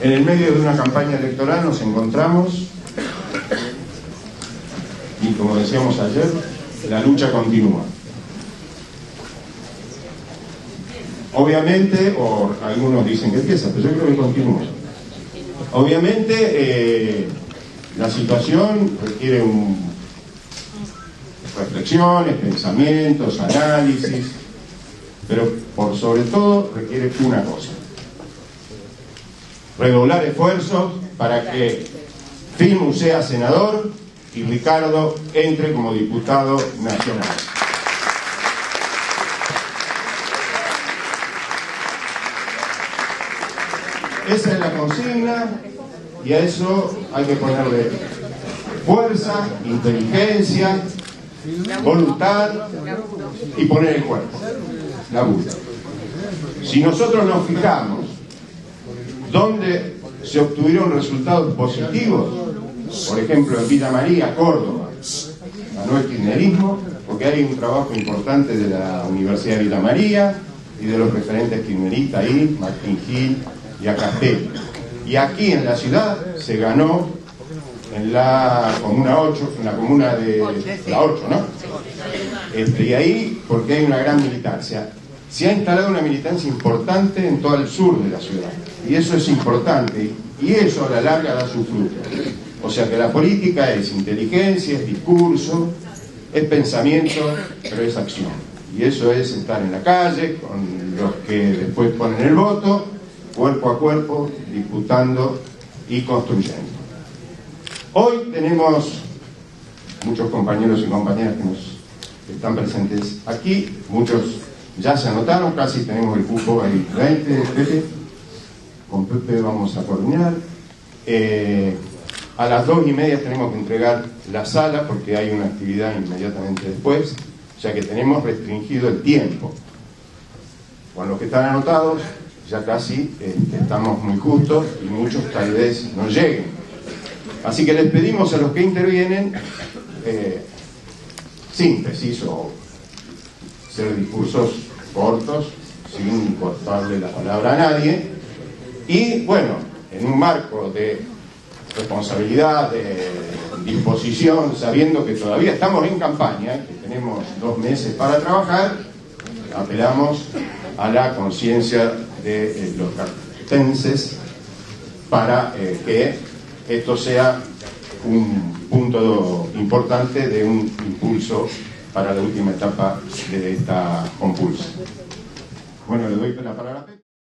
En el medio de una campaña electoral nos encontramos y como decíamos ayer, la lucha continúa. Obviamente, o algunos dicen que empieza, pero yo creo que continúa. Obviamente, eh, la situación requiere un, reflexiones, pensamientos, análisis, pero por sobre todo requiere una cosa. Redoblar esfuerzos para que Filmu sea senador y Ricardo entre como diputado nacional. Esa es la consigna y a eso hay que ponerle fuerza, inteligencia, voluntad y poner el cuerpo, la búsqueda. Si nosotros nos fijamos dónde se obtuvieron resultados positivos, por ejemplo en Villa María, Córdoba, ganó el kirchnerismo, porque hay un trabajo importante de la Universidad de Villa María y de los referentes kirchneristas ahí, Martín Gil y Acastel. Y aquí en la ciudad se ganó en la comuna 8, en la comuna de la 8, ¿no? Este, y ahí, porque hay una gran militancia, se ha instalado una militancia importante en todo el sur de la ciudad. Y eso es importante, y eso a la larga da su fruto. O sea que la política es inteligencia, es discurso, es pensamiento, pero es acción. Y eso es estar en la calle con los que después ponen el voto, cuerpo a cuerpo, disputando y construyendo. Hoy tenemos muchos compañeros y compañeras que nos están presentes aquí, muchos ya se anotaron, casi tenemos el cupo ahí 20, Pepe. Con Pepe vamos a coordinar. Eh, a las dos y media tenemos que entregar la sala porque hay una actividad inmediatamente después, ya que tenemos restringido el tiempo. Con los que están anotados, ya casi este, estamos muy justos y muchos tal vez no lleguen. Así que les pedimos a los que intervienen eh, síntesis o hacer discursos cortos sin cortarle la palabra a nadie. Y bueno, en un marco de responsabilidad, de disposición, sabiendo que todavía estamos en campaña, que tenemos dos meses para trabajar, apelamos a la conciencia de eh, los cartenses para eh, que esto sea un punto importante de un impulso para la última etapa de esta compulsa. Bueno, le doy la palabra a